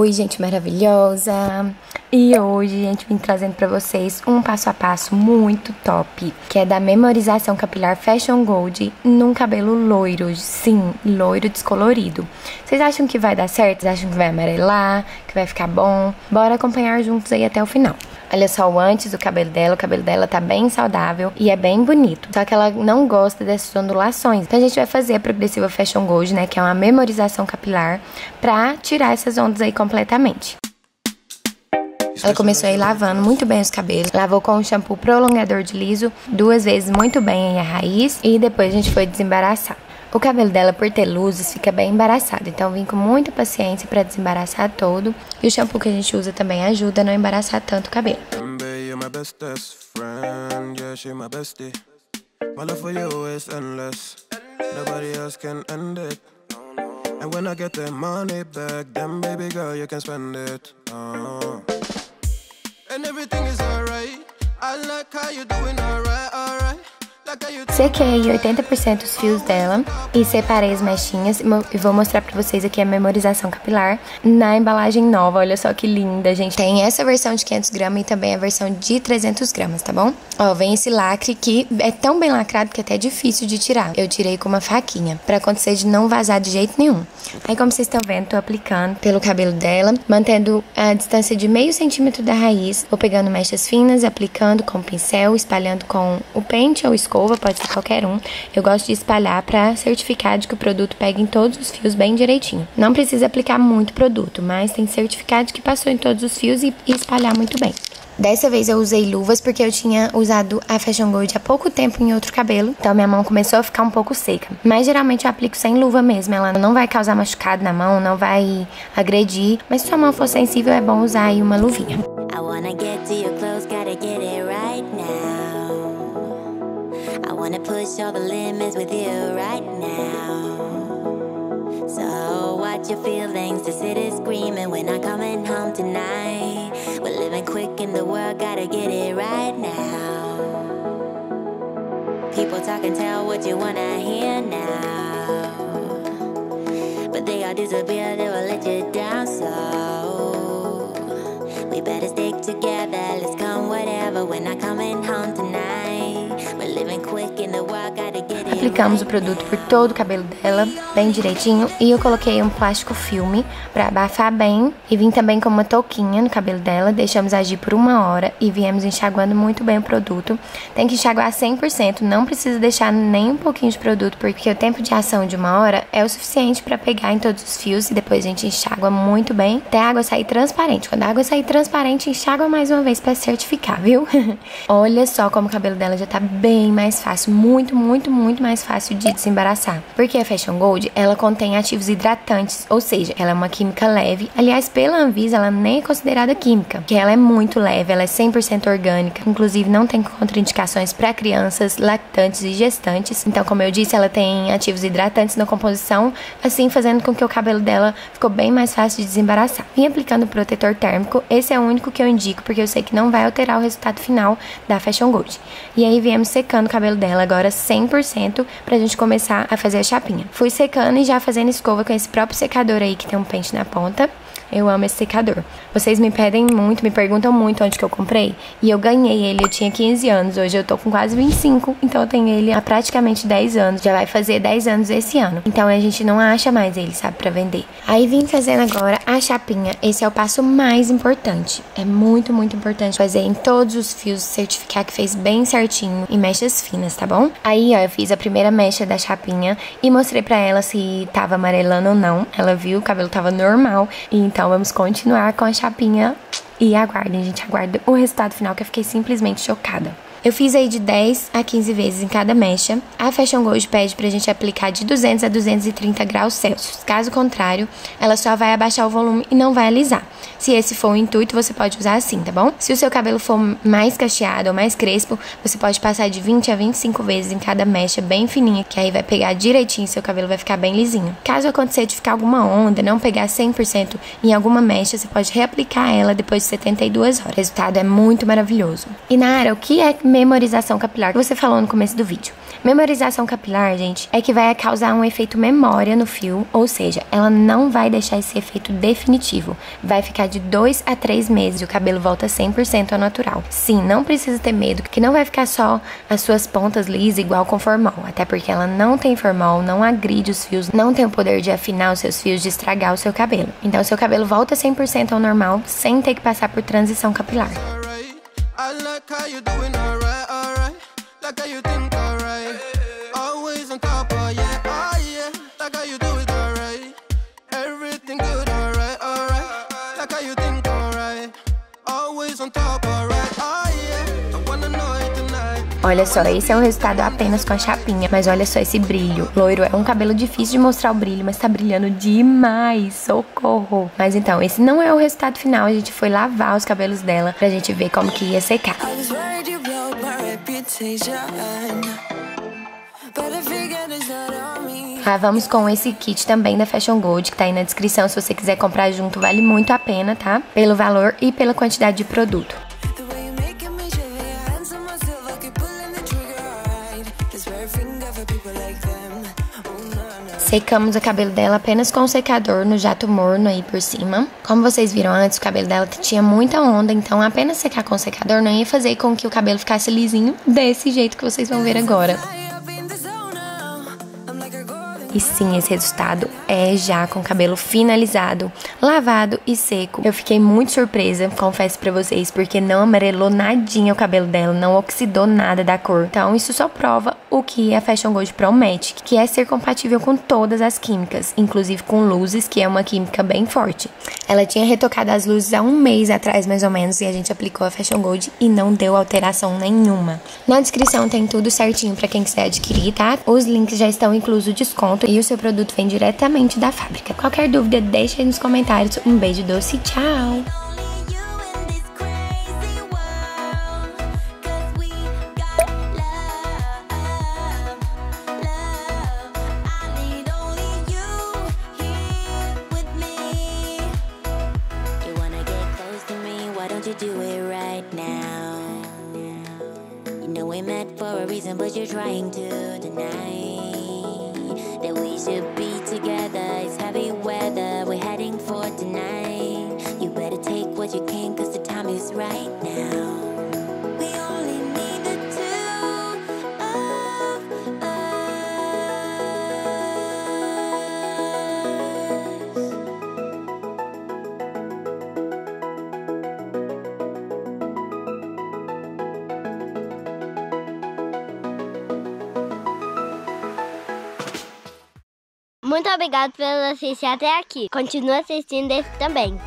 Oi, gente maravilhosa! E hoje, gente, vim trazendo para vocês um passo a passo muito top, que é da memorização capilar Fashion Gold num cabelo loiro, sim, loiro descolorido. Vocês acham que vai dar certo? Vocês acham que vai amarelar, que vai ficar bom? Bora acompanhar juntos aí até o final. Olha só o antes do cabelo dela, o cabelo dela tá bem saudável e é bem bonito. Só que ela não gosta dessas ondulações. Então a gente vai fazer a progressiva Fashion Gold, né, que é uma memorização capilar, pra tirar essas ondas aí completamente. Ela começou aí lavando muito bem os cabelos. Lavou com um shampoo prolongador de liso duas vezes muito bem a raiz e depois a gente foi desembaraçar. O cabelo dela, por ter luzes, fica bem embaraçado. Então, vim com muita paciência para desembaraçar todo. E o shampoo que a gente usa também ajuda a não embaraçar tanto o cabelo. Uh. And everything is alright. I like how you doing alright, alright. Sequei 80% os fios dela e separei as mechinhas e vou mostrar pra vocês aqui a memorização capilar na embalagem nova. Olha só que linda, gente. Tem essa versão de 500 gramas e também a versão de 300 gramas, tá bom? Ó, vem esse lacre que é tão bem lacrado que é até difícil de tirar. Eu tirei com uma faquinha pra acontecer de não vazar de jeito nenhum. Aí, como vocês estão vendo, tô aplicando pelo cabelo dela, mantendo a distância de meio centímetro da raiz. Vou pegando mechas finas, aplicando com o pincel, espalhando com o pente ou escova escova, pode ser qualquer um. Eu gosto de espalhar para certificar de que o produto pega em todos os fios bem direitinho. Não precisa aplicar muito produto, mas tem certificado de que passou em todos os fios e, e espalhar muito bem. Dessa vez eu usei luvas porque eu tinha usado a Fashion Gold há pouco tempo em outro cabelo, então minha mão começou a ficar um pouco seca. Mas geralmente eu aplico sem luva mesmo, ela não vai causar machucado na mão, não vai agredir, mas se sua mão for sensível é bom usar aí uma luvinha. I wanna get to your push all the limits with you right now. So watch your feelings, the city's screaming when I'm coming home tonight. We're living quick in the world, gotta get it right now. People talk and tell what you wanna hear now. But they all disappear, they will let you down so. We better stick together, let's come whatever. We're not coming home tonight. And quick in the walk. I Aplicamos o produto por todo o cabelo dela, bem direitinho, e eu coloquei um plástico filme para abafar bem e vim também com uma touquinha no cabelo dela, deixamos agir por uma hora e viemos enxaguando muito bem o produto. Tem que enxaguar 100%, não precisa deixar nem um pouquinho de produto, porque o tempo de ação de uma hora é o suficiente para pegar em todos os fios e depois a gente enxágua muito bem até a água sair transparente. Quando a água sair transparente, enxágua mais uma vez para certificar, viu? Olha só como o cabelo dela já tá bem mais fácil, muito, muito, muito mais fácil de desembaraçar. Porque a Fashion Gold, ela contém ativos hidratantes, ou seja, ela é uma química leve. Aliás, pela Anvisa, ela nem é considerada química, porque ela é muito leve, ela é 100% orgânica, inclusive não tem contraindicações para crianças, lactantes e gestantes. Então, como eu disse, ela tem ativos hidratantes na composição, assim fazendo com que o cabelo dela ficou bem mais fácil de desembaraçar. Vim aplicando protetor térmico, esse é o único que eu indico, porque eu sei que não vai alterar o resultado final da Fashion Gold. E aí viemos secando o cabelo dela agora 100% pra gente começar a fazer a chapinha. Fui secando e já fazendo escova com esse próprio secador aí que tem um pente na ponta. Eu amo esse secador. Vocês me pedem muito, me perguntam muito onde que eu comprei. E eu ganhei ele, eu tinha 15 anos. Hoje eu tô com quase 25, então eu tenho ele há praticamente 10 anos. Já vai fazer 10 anos esse ano. Então a gente não acha mais ele, sabe, pra vender. Aí vim fazendo agora a chapinha. Esse é o passo mais importante. É muito, muito importante fazer em todos os fios, certificar que fez bem certinho em mechas finas, tá bom? Aí, ó, eu fiz a primeira mecha da chapinha e mostrei pra ela se tava amarelando ou não. Ela viu, o cabelo tava normal. Então então vamos continuar com a chapinha e aguardem, gente, aguarda o resultado final que eu fiquei simplesmente chocada. Eu fiz aí de 10 a 15 vezes em cada mecha. A Fashion Gold pede pra gente aplicar de 200 a 230 graus Celsius. Caso contrário, ela só vai abaixar o volume e não vai alisar. Se esse for o intuito, você pode usar assim, tá bom? Se o seu cabelo for mais cacheado ou mais crespo, você pode passar de 20 a 25 vezes em cada mecha bem fininha, que aí vai pegar direitinho e seu cabelo vai ficar bem lisinho. Caso acontecer de ficar alguma onda, não pegar 100% em alguma mecha, você pode reaplicar ela depois de 72 horas. O resultado é muito maravilhoso. E Nara, o que é memorização capilar que você falou no começo do vídeo. Memorização capilar, gente, é que vai causar um efeito memória no fio, ou seja, ela não vai deixar esse efeito definitivo. Vai ficar de 2 a 3 meses e o cabelo volta 100% ao natural. Sim, não precisa ter medo, que não vai ficar só as suas pontas lisas igual com formol, até porque ela não tem formol, não agride os fios, não tem o poder de afinar os seus fios, de estragar o seu cabelo. Então, seu cabelo volta 100% ao normal sem ter que passar por transição capilar. like how you think, I alright. Olha só, esse é o resultado apenas com a chapinha, mas olha só esse brilho. Loiro é um cabelo difícil de mostrar o brilho, mas tá brilhando demais, socorro. Mas então, esse não é o resultado final, a gente foi lavar os cabelos dela pra gente ver como que ia secar. Ah, vamos com esse kit também da Fashion Gold, que tá aí na descrição. Se você quiser comprar junto, vale muito a pena, tá? Pelo valor e pela quantidade de produto. Secamos o cabelo dela apenas com o secador no jato morno aí por cima. Como vocês viram antes, o cabelo dela tinha muita onda, então apenas secar com o secador não ia fazer com que o cabelo ficasse lisinho desse jeito que vocês vão ver agora. E sim, esse resultado é já com o cabelo finalizado, lavado e seco. Eu fiquei muito surpresa, confesso para vocês, porque não amarelou nadinha o cabelo dela, não oxidou nada da cor. Então, isso só prova o que a Fashion Gold promete, que é ser compatível com todas as químicas, inclusive com luzes, que é uma química bem forte. Ela tinha retocado as luzes há um mês atrás, mais ou menos, e a gente aplicou a Fashion Gold e não deu alteração nenhuma. Na descrição tem tudo certinho para quem quiser adquirir, tá? Os links já estão incluso o desconto e o seu produto vem diretamente da fábrica. Qualquer dúvida, deixa aí nos comentários. Um beijo doce, tchau! Know we met for a reason, but you're trying to deny. that we should be together. It's heavy weather, we're heading for tonight. You better take what you can, cause the time is right now. Muito obrigado por assistir até aqui. Continue assistindo esse também.